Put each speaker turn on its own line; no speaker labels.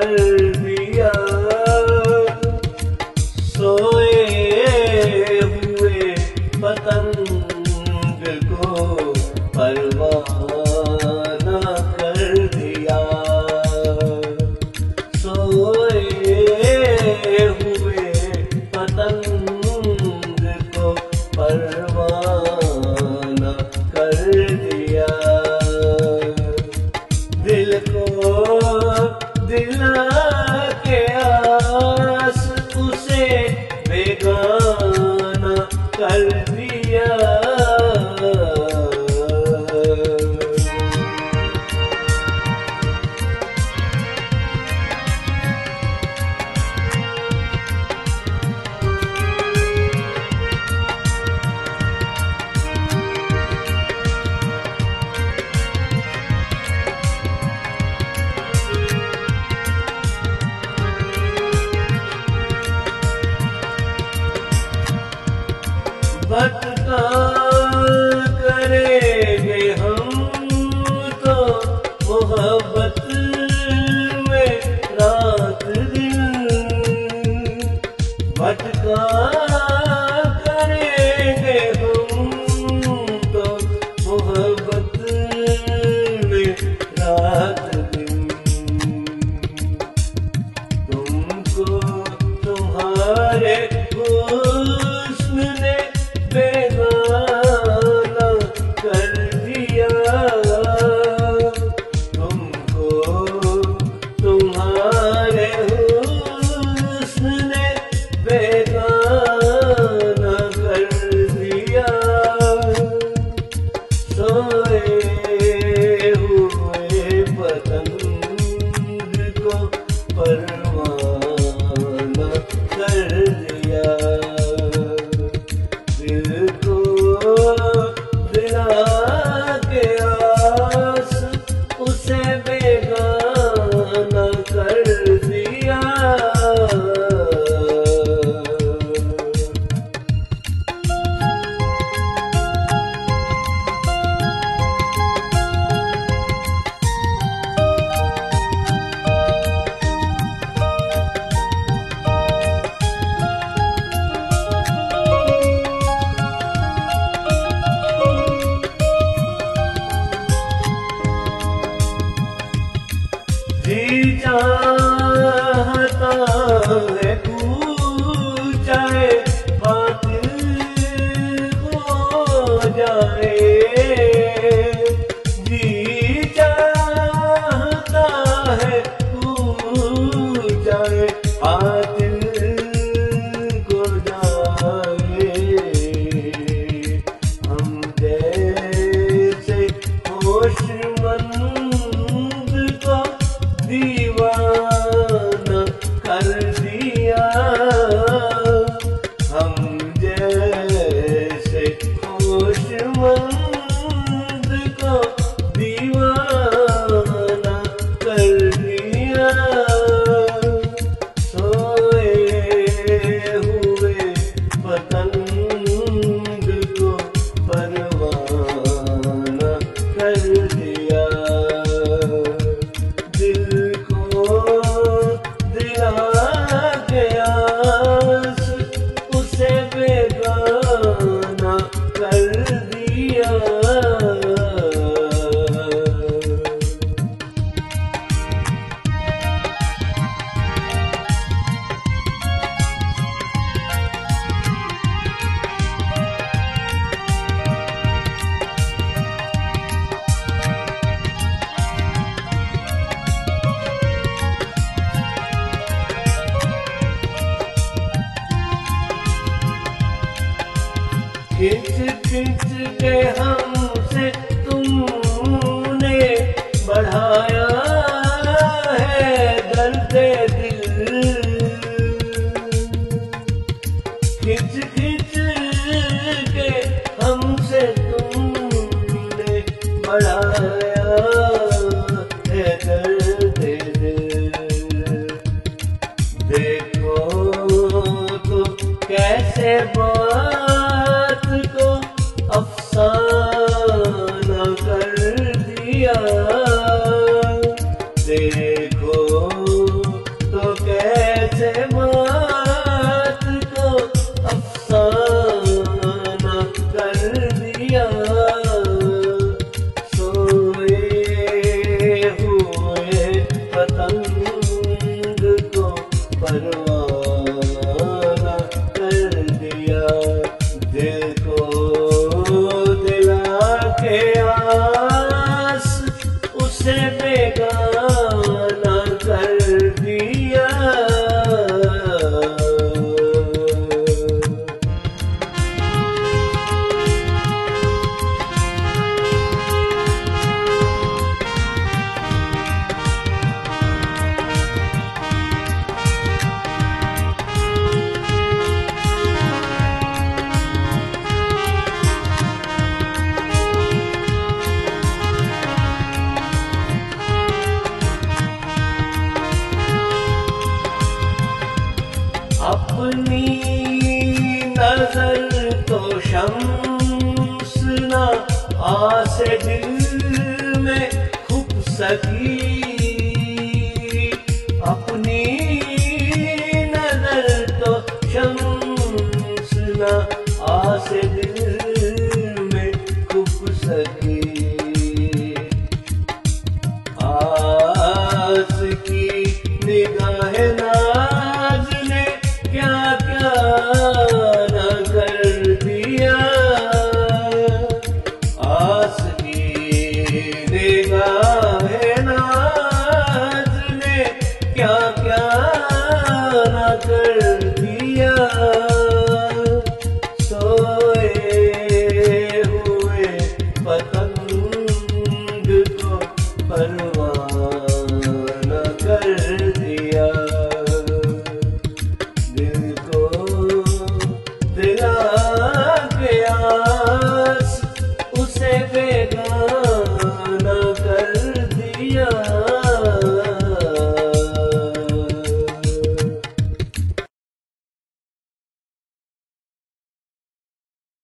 कर दिया। सोए हुए पतंग को परवाना कर it खिंच खिंच के हमसे तुमने बढ़ाया है दर्द दिल। खिंच खिंच के हमसे तुमने बढ़ाया है दर्द दिल। देखो तो कैसे बात said